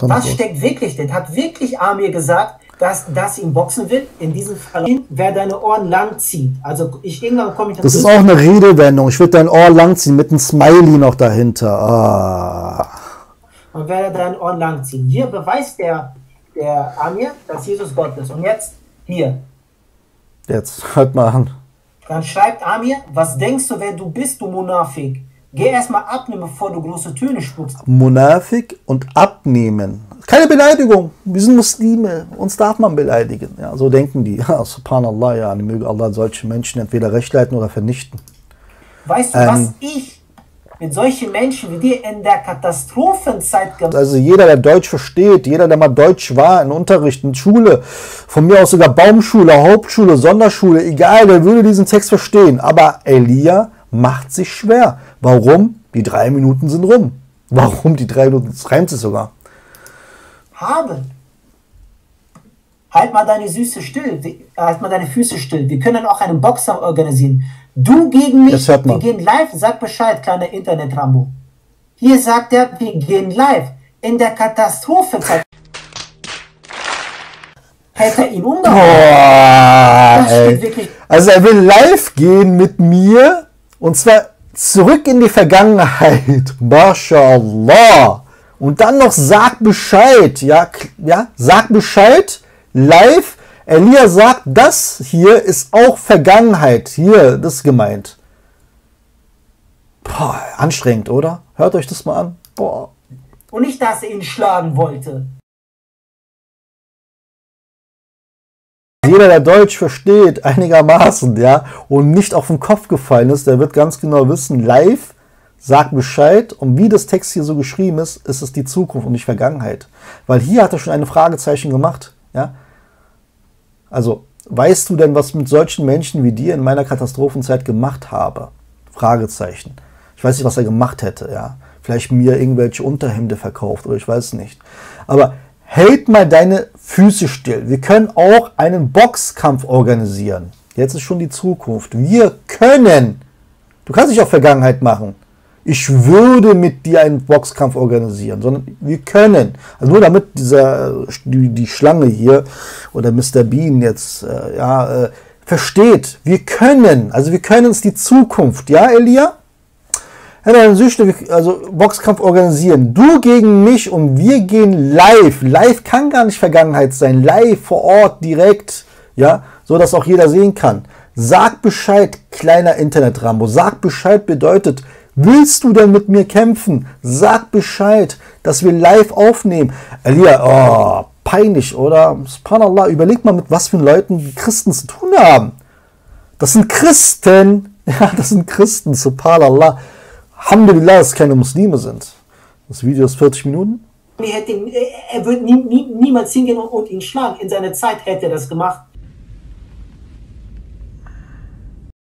Was steckt wirklich denn? Hat wirklich Amir gesagt, dass das ihn boxen will? In diesem Fall, wer deine Ohren lang zieht. Also ich irgendwann komme ich Das ist auch eine Redewendung. Ich würde dein Ohr lang ziehen mit einem Smiley noch dahinter. Ah. Und wer deine Ohren lang ziehen. Hier beweist der, der Amir, dass Jesus Gott ist. Und jetzt hier. Jetzt, hört mal an. Dann schreibt Amir, was denkst du, wer du bist, du Monafik? Geh erstmal abnehmen, bevor du große Töne spuckst. Monafik und abnehmen. Keine Beleidigung. Wir sind Muslime. Uns darf man beleidigen. Ja, so denken die. Ja, Subhanallah, ja, möge Allah solche Menschen entweder recht leiten oder vernichten. Weißt du, ähm, was ich mit solchen Menschen wie dir in der Katastrophenzeit gemacht Also jeder, der Deutsch versteht, jeder, der mal Deutsch war in Unterricht, in Schule, von mir aus sogar Baumschule, Hauptschule, Sonderschule, egal, der würde diesen Text verstehen. Aber Elia macht sich schwer. Warum? Die drei Minuten sind rum. Warum die drei Minuten? Das reimt sich sogar. Habe. Halt mal deine Süße still. Halt mal deine Füße still. Wir können auch einen Boxer organisieren. Du gegen mich. Wir gehen live. Sag Bescheid, kleiner Internet-Rambo. Hier sagt er, wir gehen live. In der Katastrophezeit hätte er ihn umgehauen. also er will live gehen mit mir und zwar zurück in die Vergangenheit. MashaAllah. Und dann noch sag Bescheid. Ja, ja, sag Bescheid. Live. Elia sagt, das hier ist auch Vergangenheit. Hier, das ist gemeint. Boah, anstrengend, oder? Hört euch das mal an. Boah. Und nicht, dass er ihn schlagen wollte. Jeder, der Deutsch versteht, einigermaßen, ja, und nicht auf den Kopf gefallen ist, der wird ganz genau wissen, live, sagt Bescheid, und wie das Text hier so geschrieben ist, ist es die Zukunft und nicht Vergangenheit. Weil hier hat er schon eine Fragezeichen gemacht, ja. Also, weißt du denn, was mit solchen Menschen wie dir in meiner Katastrophenzeit gemacht habe? Fragezeichen. Ich weiß nicht, was er gemacht hätte, ja. Vielleicht mir irgendwelche Unterhemde verkauft oder ich weiß nicht. Aber Hält mal deine Füße still. Wir können auch einen Boxkampf organisieren. Jetzt ist schon die Zukunft. Wir können. Du kannst nicht auf Vergangenheit machen. Ich würde mit dir einen Boxkampf organisieren, sondern wir können. Also nur damit dieser die, die Schlange hier oder Mr. Bean jetzt äh, ja äh, versteht. Wir können. Also wir können uns die Zukunft. Ja, Elia? Herr Süchte, also Boxkampf organisieren. Du gegen mich und wir gehen live. Live kann gar nicht Vergangenheit sein. Live vor Ort direkt, ja, so dass auch jeder sehen kann. Sag Bescheid, kleiner Internet-Rambo. Sag Bescheid bedeutet, willst du denn mit mir kämpfen? Sag Bescheid, dass wir live aufnehmen. Elia, oh, peinlich, oder? Subhanallah, überleg mal, mit was für Leuten die Christen zu tun haben. Das sind Christen. Ja, das sind Christen, subhanallah. Alhamdulillah, dass es keine Muslime sind. Das Video ist 40 Minuten. Er, hätte, er würde nie, nie, niemals hingehen und ihn schlagen. In seiner Zeit hätte er das gemacht.